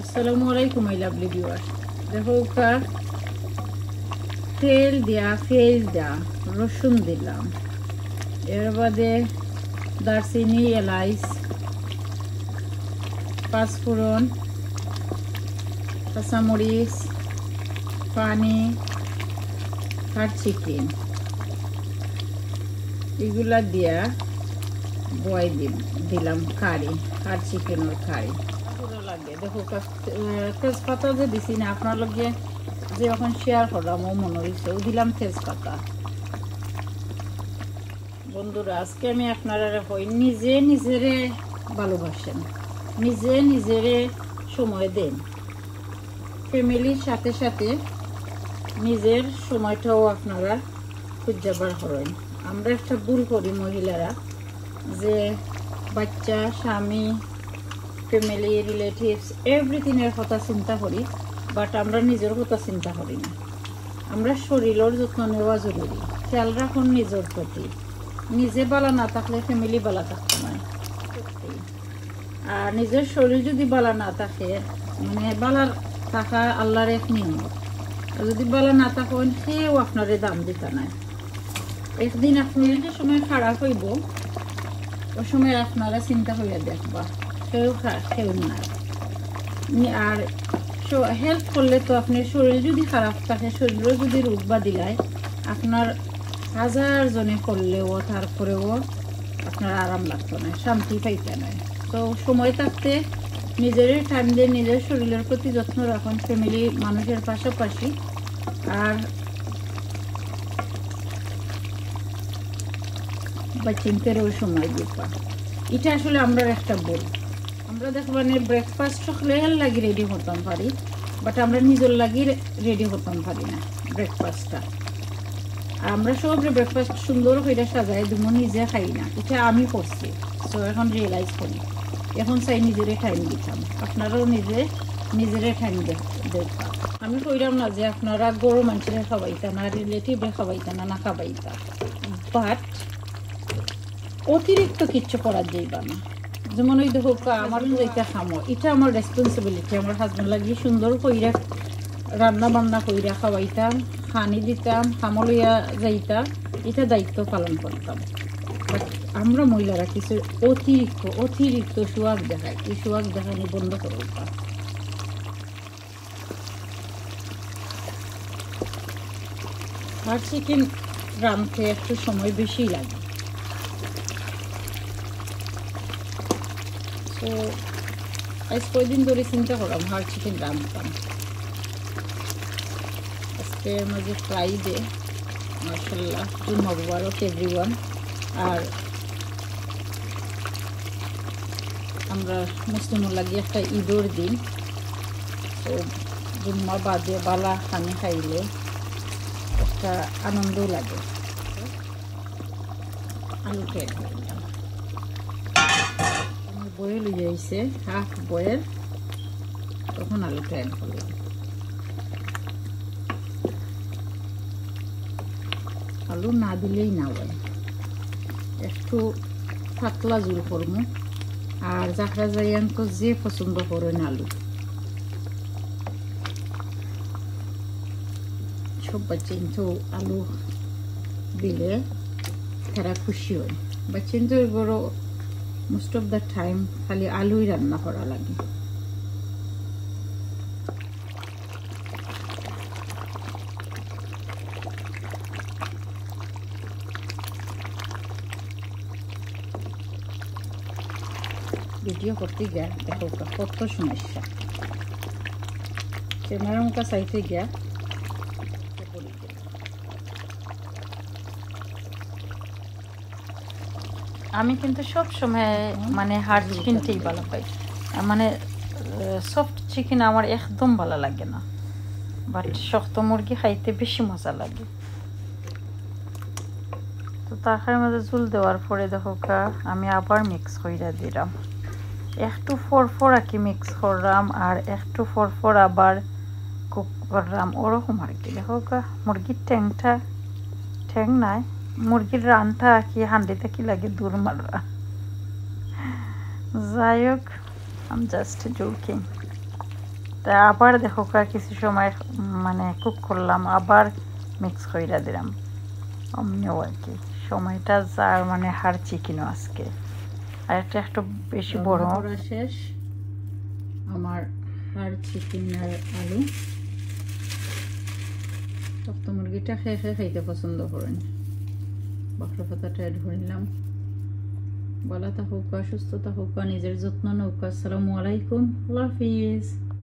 আসসালামু আলাইকুম I lovely viewer দেখো কা তেল দেয়া পেঁয়াজ দেয়া, রসুন দিলাম। এর বাদে দারচিনি, এলাইচ, পাঁচফোড়ন, কাঁচামরিচ, পানি আর চিকেন এগুলা দিয়া বয় দিলাম কারি আর চিকেনের কারি লাগে। দেখো তেজপাতা যে দিছি না আপনার যে এখন শেয়ার করলাম ও মনে হয়েছে ও দিলাম তেজপাতা। বন্ধুরা, আজকে আমি আপনারা হই নিজে নিজেরে ভালোবাসেন, নিজে নিজেরে সময় দেন। ফ্যামিলির সাথে সাথে নিজের সময়টাও আপনারা খুঁজাবার করেন। আমরা একটা ভুল করি মহিলারা, যে বাচ্চা, স্বামী ফ্যামিলি রিলেটিভস এভরিথিংয়ের কথা চিন্তা করি বাট আমরা নিজের কথা চিন্তা করি না। আমরা শরীরের যত্ন নেওয়া জরুরি। খেয়াল রাখুন নিজের প্রতি। নিজে বালা না থাকলে ফ্যামিলি বালা থাকতে নয় আর নিজের শরীর যদি বালা না থাকে মানে বালার থাকা আল্লাহর এক নিয়ম। আর যদি বালা না থাকেন সেও আপনারে দাম দিতে নাই। একদিন আপনি সময় খারাপ হইব, ওই সময় আপনারা চিন্তা হইয়া দেখবা। কেউ না আর হেল্প করলে তো শরীর যদি খারাপ থাকে, শরীরও যদি রোগ বা দিলায় আপনার হাজার জনে করলেও, তারপরেও আপনার আরাম না, শান্তি পাইতে নয় তো সময় থাকতে নিজের টাইম দিয়ে নিজের শরীরের প্রতি যত্ন রাখুন ফ্যামিলি মানুষের পাশাপাশি। আর বা চিন্তারও সময় দিবা এটা আসলে আমরা একটা বল আমরা দেখো মানে ব্রেকফাস্ট সকলে লাগি রেডি হতাম পারি বাট আমরা নিজের লাগি রেডি হতাম পারি না ব্রেকফাস্টটা আমরা সব ব্রেকফাস্ট সুন্দর করে সাজাই, দুমো নিজে খাই না, এটা আমি করছি তো এখন রিয়েলাইজ করি। এখন চাই নিজেরে টাইম দিতাম, আপনারাও নিজে, নিজেরে টাইম দেখবা আমি কইলাম না যে আপনারা গরু মানুষের খাবাইতা না রিলেটিভে খাবাইতা না না খাবাইতা বাট অতিরিক্ত কিচ্ছু করার যাইবা না। যেমন ওই দেখো আমার যেটা খামো, এটা আমার রেসপন্সিবিলিটি আমার হাজবেন্ড লাগিয়ে সুন্দর কইরা, রান্না বান্না কইরা খাওয়াইতাম, খানি দিতাম খামলইয়া যাইতাম, এটা দায়িত্ব পালন করতাম। আমরা মহিলারা কিছু অতিরিক্ত অতিরিক্ত সোয়াগ দেখাই, এই সোয়াগ দেখানি বন্ধ করে আর চিকেন রাঁধতে একটু সময় বেশি লাগে। তো আজ কয়দিন ধরে চিন্তা করলাম, হার চিকেন রাঁধতাম আজকে মাঝে ফ্রাইডে মার্শাল্লাহ জুম্মা মুবারক এভরিওয়ান আর আমরা মুসলিমের লাগে একটা ঈদর দিন। তো জুম্মা বাদে বালা খানি খাইলে একটা আনন্দ লাগে। আলু খেয়ে বয়েল হয়ে হাফ বয়েল তখন আলুটা অ্যাড করলাম আলু না দিলেই না হয়। একটু পাতলা জুল করব আর জাকরা যাইয়ান তো যে পছন্দ করেন আলু। সব বাচ্চা কিন্তু আলু দিলে তারা খুশি হয়। বাচ্চা কিন্তু বড় মোস্ট অফ দ্য টাইম খালি আলুই রান্না করা লাগে। ভিডিও করতে গিয়া দেখো, কত সমস্যা। ক্যামেরার মুখা চাইতে গিয়া আমি কিন্তু সব সময় মানে হার্ড চিকেনটাই ভালো পাই। মানে সফট চিকেন আমার একদম ভালো লাগে না। বাট শক্ত মুরগি খাইতে বেশি মজা লাগে। তো তার মধ্যে জুল দেওয়ার পরে দেখো আমি আবার মিক্স করে দিলাম। একটু ফরফর কি মিক্স করলাম, আর একটু ফরফর আবার কুক করলাম। ওরকম আর কি দেখো মুরগির ট্যাংটা ঠ্যাং নাই। মুরগির রানটা কি, হান্ডিতে কি লাগে, দূর মারা যাই হোক আম জাস্ট জোকিং তা আবার দেখো কিছু সময় মানে কুক করলাম, আবার মিক্স কইরা দিলাম। অমনিও আর কি, সময়টা যার মানে হাড় চিকেনও আজকে। আর একটা একটু বেশি বড়। শেষ। আমার হাড় চিকেন আর আলু। সপ্ত মুরগিটা খেয়ে খেয়ে খাইতে পছন্দ করেন। বাকরা ধরে নিলাম। বলা তা হোক অসুস্থতা হোক নিজের যত্ন নৌকা, আসসালামু আলাইকুম, আল্লাহ হাফিজ।